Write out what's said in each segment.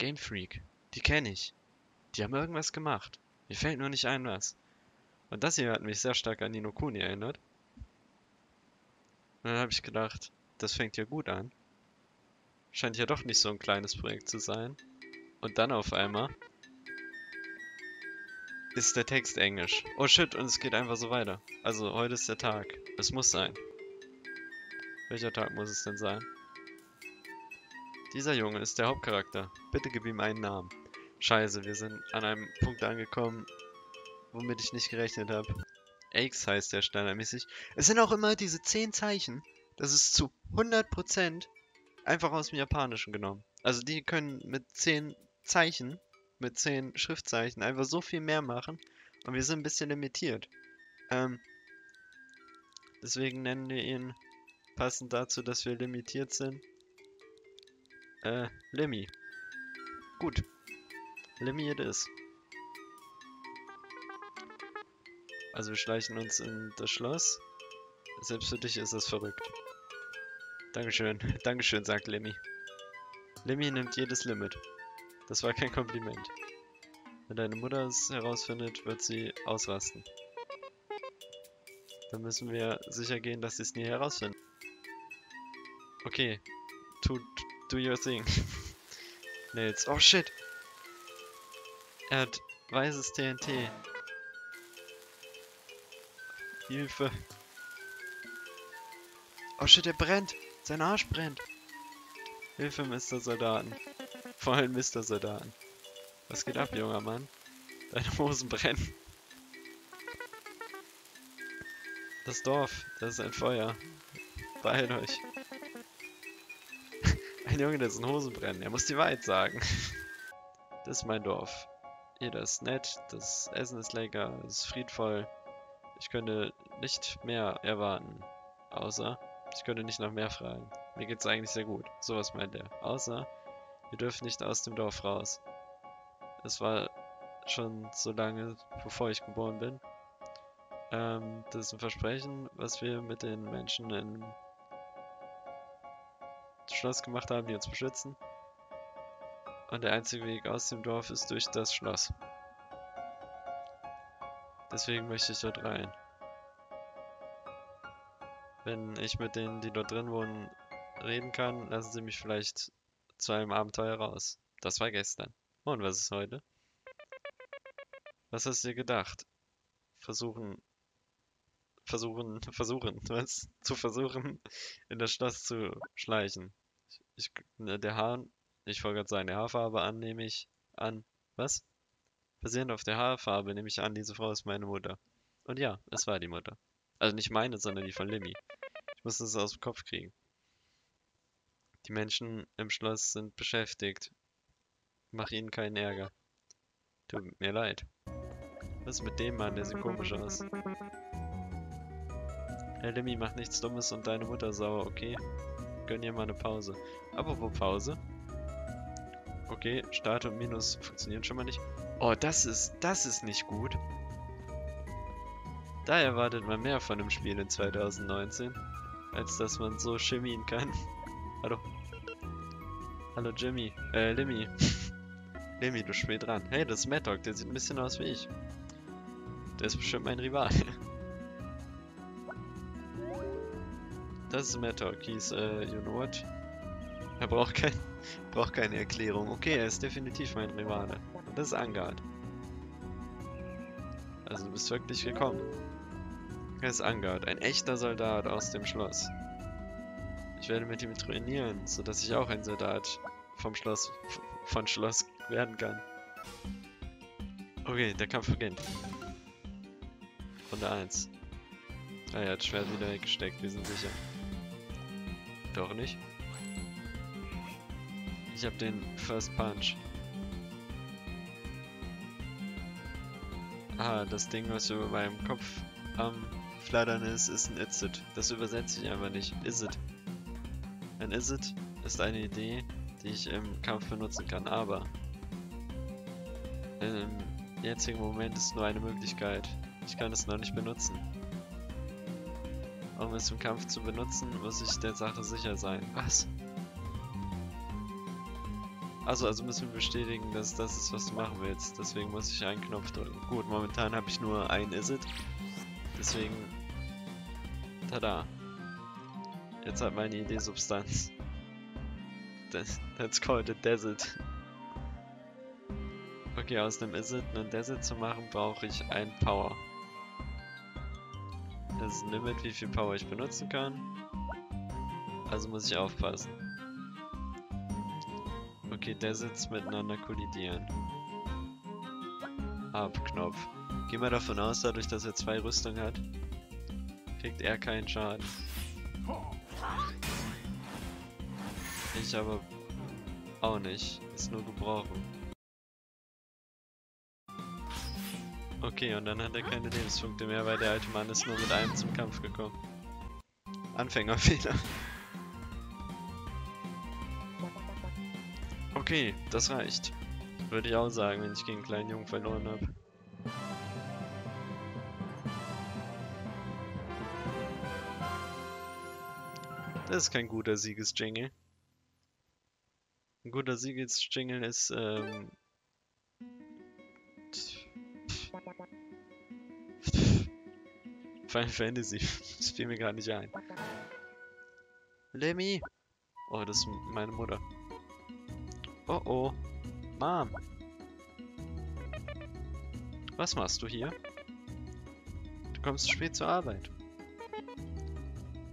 Game Freak. Die kenne ich. Die haben irgendwas gemacht. Mir fällt nur nicht ein, was. Und das hier hat mich sehr stark an Nino Kuni erinnert. Und dann habe ich gedacht, das fängt ja gut an. Scheint ja doch nicht so ein kleines Projekt zu sein. Und dann auf einmal ist der Text Englisch. Oh shit, und es geht einfach so weiter. Also, heute ist der Tag. Es muss sein. Welcher Tag muss es denn sein? Dieser Junge ist der Hauptcharakter. Bitte gib ihm einen Namen. Scheiße, wir sind an einem Punkt angekommen, womit ich nicht gerechnet habe. X heißt der standardmäßig. Es sind auch immer diese 10 Zeichen. Das ist zu 100% einfach aus dem Japanischen genommen. Also die können mit 10 Zeichen mit 10 Schriftzeichen einfach so viel mehr machen und wir sind ein bisschen limitiert. Ähm, deswegen nennen wir ihn passend dazu, dass wir limitiert sind. Äh, Limmy. Gut. Limmy it is. Also wir schleichen uns in das Schloss. Selbst für dich ist das verrückt. Dankeschön. Dankeschön, sagt Lemmy. Lemmy nimmt jedes Limit. Das war kein Kompliment. Wenn deine Mutter es herausfindet, wird sie ausrasten. Dann müssen wir sicher gehen, dass sie es nie herausfinden. Okay. Tu, do your thing. Nails. Oh shit! Er hat weißes TNT. Hilfe. Oh shit, er brennt! Sein Arsch brennt! Hilfe, Mr. Soldaten. Vor allem Mr. Soldaten. Was geht ab, junger Mann? Deine Hosen brennen. Das Dorf, das ist ein Feuer. Beeilt euch. Ein Junge, dessen Hosen brennen. Er muss die Wahrheit sagen. das ist mein Dorf. Jeder ist nett, das Essen ist lecker, es ist friedvoll. Ich könnte nicht mehr erwarten. Außer, ich könnte nicht nach mehr fragen. Mir geht's eigentlich sehr gut. Sowas meint er. Außer, wir dürfen nicht aus dem Dorf raus. Es war schon so lange, bevor ich geboren bin. Ähm, das ist ein Versprechen, was wir mit den Menschen im Schloss gemacht haben, die uns beschützen. Und der einzige Weg aus dem Dorf ist durch das Schloss. Deswegen möchte ich dort rein. Wenn ich mit denen, die dort drin wohnen, reden kann, lassen sie mich vielleicht zu einem Abenteuer raus. Das war gestern. Und was ist heute? Was hast du dir gedacht? Versuchen, versuchen, versuchen, was? Zu versuchen, in das Schloss zu schleichen. Ich, ne, der Haar, ich wollte gerade sagen, der Haarfarbe an, nehme ich an. Was? Basierend auf der Haarfarbe nehme ich an, diese Frau ist meine Mutter. Und ja, es war die Mutter. Also nicht meine, sondern die von Limmy. Ich musste es aus dem Kopf kriegen. Die Menschen im Schloss sind beschäftigt. Mach ihnen keinen Ärger. Tut mir leid. Was ist mit dem Mann? Der sieht komisch aus. Herr Limmy, mach nichts Dummes und deine Mutter sauer, okay? Gönn ihr mal eine Pause. Apropos Pause. Okay, Start und Minus funktionieren schon mal nicht. Oh, das ist, das ist nicht gut. Da erwartet man mehr von dem Spiel in 2019, als dass man so chemien kann. Hallo. Hallo Jimmy. Äh, Limmy. Limmy, du spät dran. Hey, das ist Mad Dog, der sieht ein bisschen aus wie ich. Der ist bestimmt mein Rival. das ist Mad Dog, hieß, äh, you know what? Er braucht, kein, braucht keine Erklärung. Okay, er ist definitiv mein Rivale. Und das ist Angard. Also du bist wirklich gekommen. Er ist Angard, ein echter Soldat aus dem Schloss. Ich werde mit ihm trainieren, sodass ich auch ein Soldat vom Schloss, von Schloss werden kann. Okay, der Kampf beginnt. Runde 1. Ah, er hat Schwert wieder weggesteckt, wir sind sicher. Doch nicht. Ich habe den First Punch. Ah, das Ding, was über meinem Kopf am Flattern ist, ist ein Is it. Das übersetze ich einfach nicht. Is it. Ein Is It ist eine Idee, die ich im Kampf benutzen kann, aber im jetzigen Moment ist nur eine Möglichkeit. Ich kann es noch nicht benutzen. Um es im Kampf zu benutzen, muss ich der Sache sicher sein. Was? Also, also müssen wir bestätigen, dass das ist, was du machen willst. Deswegen muss ich einen Knopf drücken. Gut, momentan habe ich nur ein Is it. Deswegen... Tada. Jetzt hat meine Idee Substanz. Das, that's called a desert. Okay, aus dem Is it einen Desert zu machen, brauche ich ein Power. Das Limit, wie viel Power ich benutzen kann. Also muss ich aufpassen. Okay, Deserts miteinander kollidieren. Ab-Knopf. Gehen wir davon aus, dadurch, dass er zwei Rüstungen hat, kriegt er keinen Schaden. Ich aber auch nicht. Ist nur gebrochen. Okay, und dann hat er keine Lebenspunkte mehr, weil der alte Mann ist nur mit einem zum Kampf gekommen. Anfängerfehler. Okay, das reicht. Würde ich auch sagen, wenn ich gegen einen kleinen Jungen verloren habe. Das ist kein guter Siegesjingle. Ein guter Siegesjingle ist, ähm... Final Fantasy. Das fiel mir gar nicht ein. Lemmy! Oh, das ist meine Mutter. Oh oh. Mom. Was machst du hier? Du kommst spät zur Arbeit.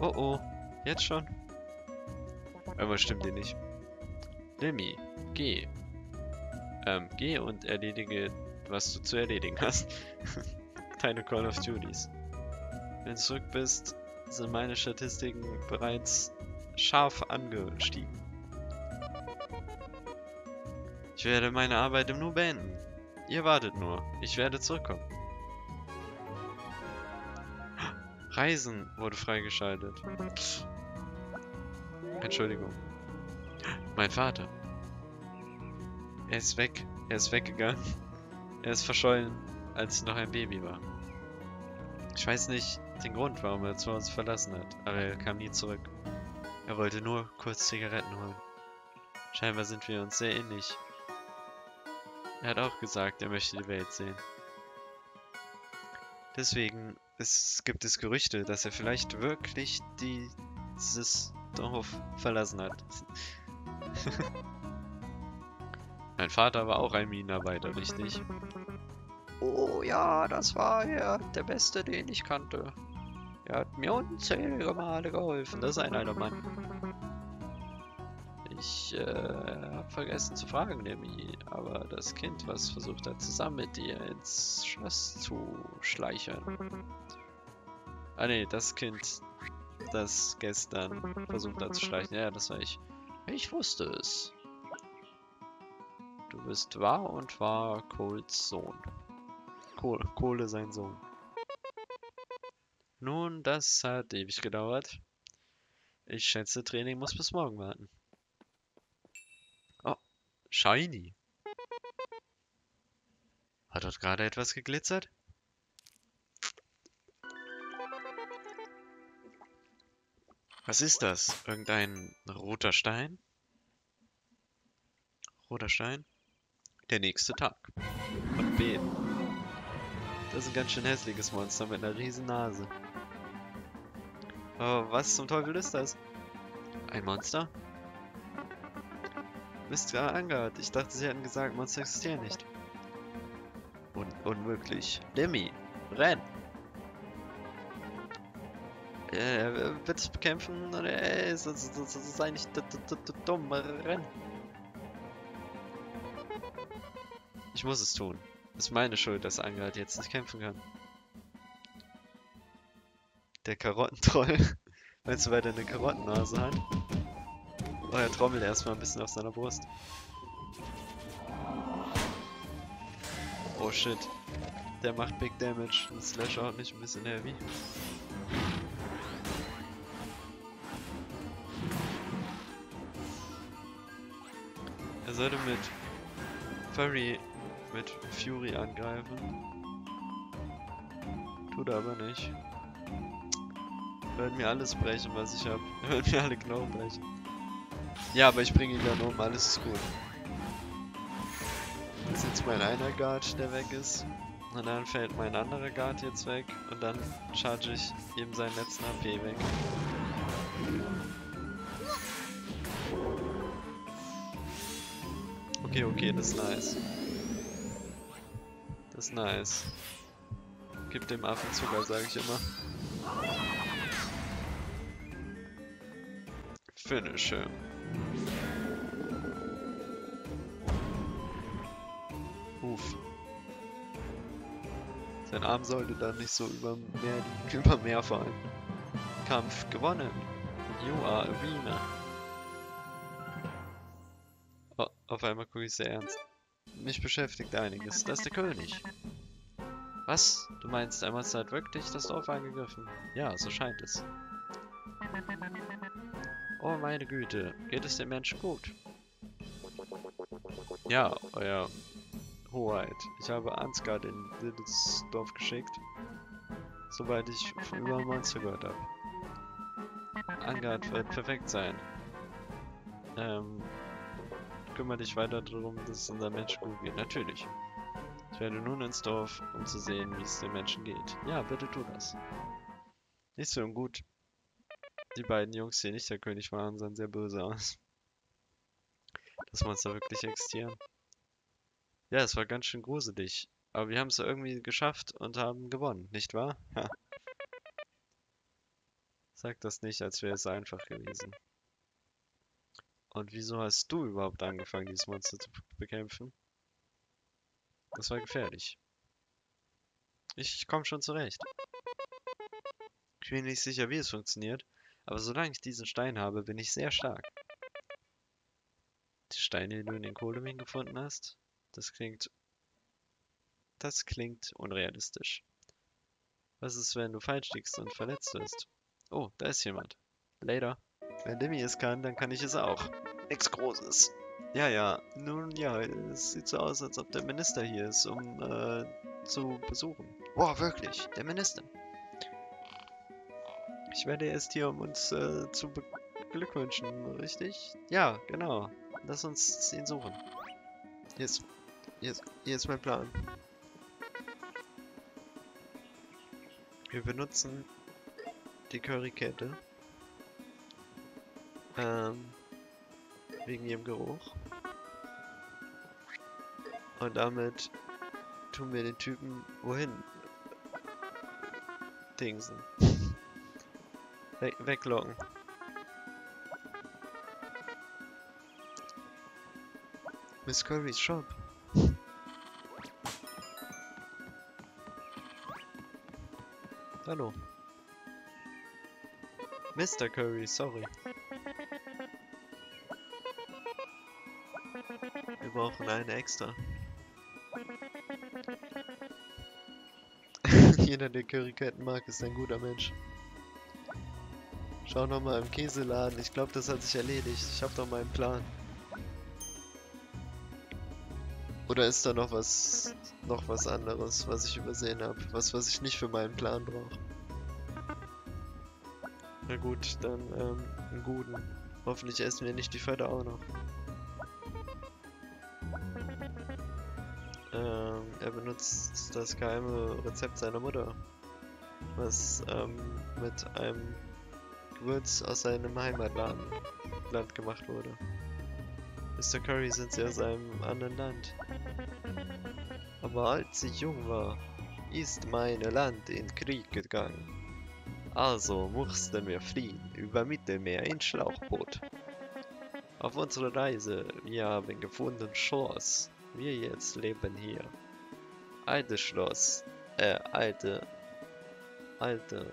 Oh oh. Jetzt schon? Irgendwas stimmt dir nicht. Lemmy, geh. Ähm, geh und erledige, was du zu erledigen hast. Deine Call of Duties. Wenn du zurück bist, sind meine Statistiken bereits scharf angestiegen. Ich werde meine Arbeit im Nu beenden. Ihr wartet nur. Ich werde zurückkommen. Reisen wurde freigeschaltet. Entschuldigung. Mein Vater. Er ist weg. Er ist weggegangen. Er ist verschollen, als ich noch ein Baby war. Ich weiß nicht den Grund, warum er zu uns verlassen hat, aber er kam nie zurück. Er wollte nur kurz Zigaretten holen. Scheinbar sind wir uns sehr ähnlich. Er hat auch gesagt, er möchte die Welt sehen. Deswegen es gibt es Gerüchte, dass er vielleicht wirklich dieses Dorf verlassen hat. mein Vater war auch ein Minenarbeiter, richtig? Oh ja, das war er, der Beste, den ich kannte. Er hat mir unzählige Male geholfen, das ist ein alter Mann. Ich äh, habe vergessen zu fragen, Nemi, aber das Kind, was versucht hat, zusammen mit dir ins Schloss zu schleichen. Ah ne, das Kind, das gestern versucht hat zu schleichen. Ja, das war ich. Ich wusste es. Du bist wahr und wahr Coles Sohn. Kohle, Kohle sein Sohn. Nun, das hat ewig gedauert. Ich schätze, Training muss bis morgen warten. Shiny. Hat dort gerade etwas geglitzert? Was ist das? Irgendein roter Stein? Roter Stein? Der nächste Tag. Und B. Das ist ein ganz schön hässliches Monster mit einer riesen Nase. Oh, was zum Teufel ist das? Ein Monster? Mist angehört. Ich dachte, sie hätten gesagt, Monster existieren nicht. Un unmöglich. Lemmy, renn! Er wird es bekämpfen oder ey, sei nicht dumm, renn! Ich muss es tun. Es ist meine Schuld, dass Angard jetzt nicht kämpfen kann. Der Karottentroll. Meinst du, weil er eine Karottennase hat? Oh, er trommelt erstmal ein bisschen auf seiner Brust. Oh shit. Der macht Big Damage. Und Slash auch nicht ein bisschen heavy. Er sollte mit Furry mit Fury angreifen. Tut er aber nicht. Hört mir alles brechen, was ich hab. Hört mir alle Knochen brechen. Ja, aber ich bringe ihn dann um, alles ist gut. jetzt mein einer Guard, der weg ist. Und dann fällt mein anderer Guard jetzt weg. Und dann charge ich ihm seinen letzten AP weg. Okay, okay, das ist nice. Das ist nice. Gib dem Affen Zucker, sage ich immer. Finish him. Uff. Sein Arm sollte dann nicht so über Meer, über Meer fallen. Kampf gewonnen. You are a winner. Oh, auf einmal gucke ich sehr ernst. Mich beschäftigt einiges. Das ist der König. Was? Du meinst, einmal hat wirklich das Dorf angegriffen? Ja, so scheint es. Oh meine Güte, geht es den Menschen gut? Ja, euer Hoheit. Ich habe Ansgard in das Dorf geschickt, soweit ich über Monster gehört habe. Angard wird perfekt sein. Ähm, kümmere dich weiter darum, dass es unseren Menschen gut geht. Natürlich. Ich werde nun ins Dorf, um zu sehen, wie es den Menschen geht. Ja, bitte tu das. Nicht so gut. Die beiden Jungs, die nicht der König waren, sahen sehr böse aus. Dass Monster wirklich existieren. Ja, es war ganz schön gruselig. Aber wir haben es irgendwie geschafft und haben gewonnen, nicht wahr? Ja. Sag das nicht, als wäre es einfach gewesen. Und wieso hast du überhaupt angefangen, dieses Monster zu bekämpfen? Das war gefährlich. Ich komme schon zurecht. Ich bin nicht sicher, wie es funktioniert, aber solange ich diesen Stein habe, bin ich sehr stark. Die Steine, die du in den Kohleminen gefunden hast? Das klingt... Das klingt unrealistisch. Was ist, wenn du falsch liegst und verletzt wirst? Oh, da ist jemand. Later. Wenn Demi es kann, dann kann ich es auch. Nix Großes. Ja, ja. Nun ja, es sieht so aus, als ob der Minister hier ist, um äh, zu besuchen. Boah, wirklich, der Minister. Ich werde erst hier, um uns äh, zu beglückwünschen, richtig? Ja, genau. Lass uns ihn suchen. Hier ist, hier ist, hier ist mein Plan. Wir benutzen die Currykette. Ähm, wegen ihrem Geruch. Und damit tun wir den Typen wohin? Dingsen. We weglocken. Miss Curry's Shop. Hallo. Mr. Curry, sorry. Wir brauchen eine extra. Jeder, der Curryketten mag, ist ein guter Mensch. Schau nochmal im Käseladen. Ich glaube, das hat sich erledigt. Ich habe doch meinen Plan. Oder ist da noch was, noch was anderes, was ich übersehen habe? Was, was ich nicht für meinen Plan brauche? Na gut, dann ähm, einen guten. Hoffentlich essen wir nicht die Fötter auch noch. Ähm, er benutzt das geheime Rezept seiner Mutter, was ähm, mit einem Gewürz aus seinem Heimatland Land gemacht wurde. Mr. Curry sind sie aus einem anderen Land. Aber als ich jung war, ist mein Land in Krieg gegangen. Also mussten wir fliehen über Mittelmeer in Schlauchboot. Auf unserer Reise, wir haben gefunden Schloss. Wir jetzt leben hier. Alte Schloss, äh, alte, alte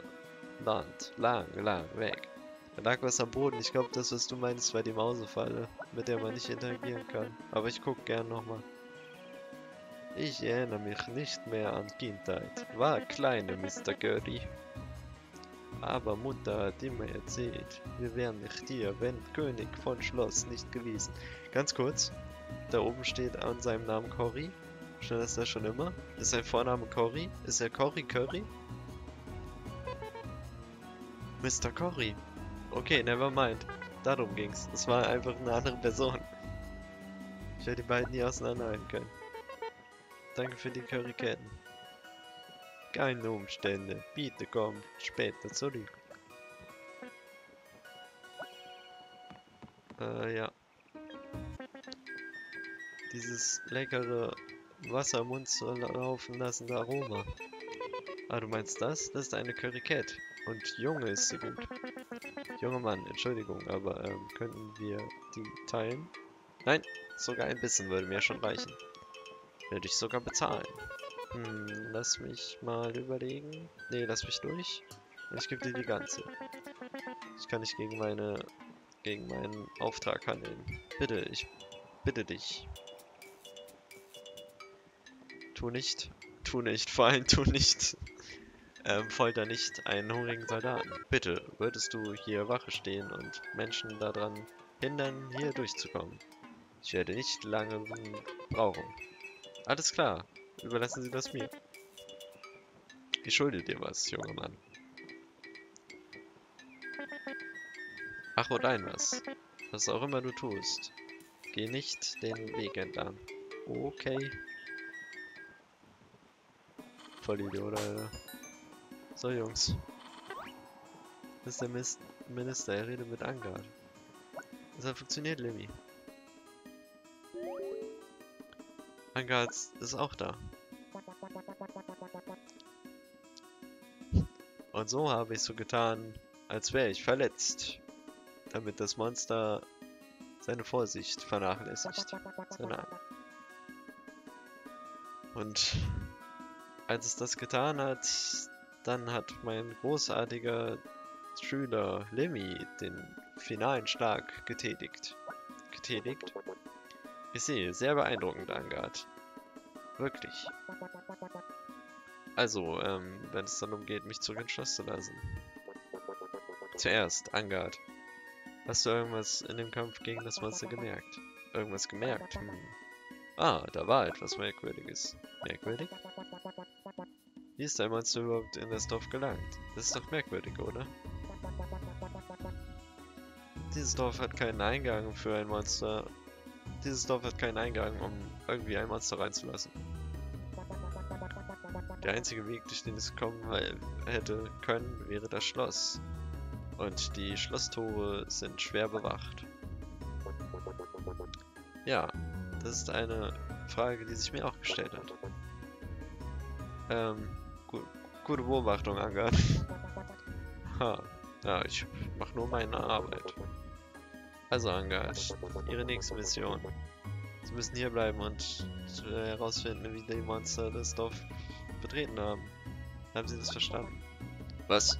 Land, lang, lang weg. Da lag was am Boden. Ich glaube, das, was du meinst, war die Mausefalle, mit der man nicht interagieren kann. Aber ich guck gern nochmal. Ich erinnere mich nicht mehr an Kindheit. War kleine Mr. Curry. Aber Mutter hat immer erzählt, wir wären nicht hier, wenn König von Schloss nicht gewesen. Ganz kurz, da oben steht an seinem Namen Cory. Stand das da schon immer? Ist sein Vorname Cory? Ist er Cory Curry? Mr. Cory. Okay, never mind. Darum ging's. Es war einfach eine andere Person. Ich hätte die beiden nie auseinanderhalten können. Danke für die Curryketten. Keine Umstände. Bitte komm später zurück. Äh, ja. Dieses leckere Wasser im Mund zu laufen lassende Aroma. Ah, du meinst das? Das ist eine Currykette. Und Junge ist sie gut. Junger Mann, Entschuldigung, aber ähm, könnten wir die teilen? Nein, sogar ein bisschen würde mir schon reichen. Würde ich sogar bezahlen. Hm, lass mich mal überlegen. Nee, lass mich durch. Und ich gebe dir die ganze. Ich kann nicht gegen meine gegen meinen Auftrag handeln. Bitte, ich bitte dich. Tu nicht. Tu nicht. Vor allem tu nicht. Ähm, folter nicht einen hungrigen Soldaten. Bitte, würdest du hier Wache stehen und Menschen daran hindern, hier durchzukommen? Ich werde nicht lange brauchen. Alles klar. Überlassen Sie das mir. Ich schulde dir was, junger Mann. Ach und ein was. Was auch immer du tust. Geh nicht den Weg entlang. Okay. Voll Idiot, Alter. So, Jungs. Das ist der Mis Minister, er redet mit Angard. Das hat funktioniert, Lemmy. Angard ist auch da. Und so habe ich so getan, als wäre ich verletzt. Damit das Monster seine Vorsicht vernachlässigt. Seine Und als es das getan hat, dann hat mein großartiger Schüler Lemmy den finalen Schlag getätigt. Getätigt? Ich sehe, sehr beeindruckend, Angard. Wirklich. Also, ähm, wenn es dann umgeht, mich zurück ins Schloss zu lassen. Zuerst, Angard. Hast du irgendwas in dem Kampf gegen das Monster gemerkt? Irgendwas gemerkt? Hm. Ah, da war etwas Merkwürdiges. Merkwürdig? Wie ist ein Monster überhaupt in das Dorf gelangt? Das ist doch merkwürdig, oder? Dieses Dorf hat keinen Eingang für ein Monster. Dieses Dorf hat keinen Eingang, um irgendwie ein Monster reinzulassen. Der einzige Weg, durch den es kommen hätte können, wäre das Schloss. Und die Schlosstore sind schwer bewacht. Ja, das ist eine Frage, die sich mir auch gestellt hat. Ähm, gute Beobachtung, Angan. ha, ja, ich mache nur meine Arbeit. Also, Angard, Ihre nächste Mission. Sie müssen hier bleiben und äh, herausfinden, wie die Monster das Dorf betreten haben. Haben Sie das verstanden? Was?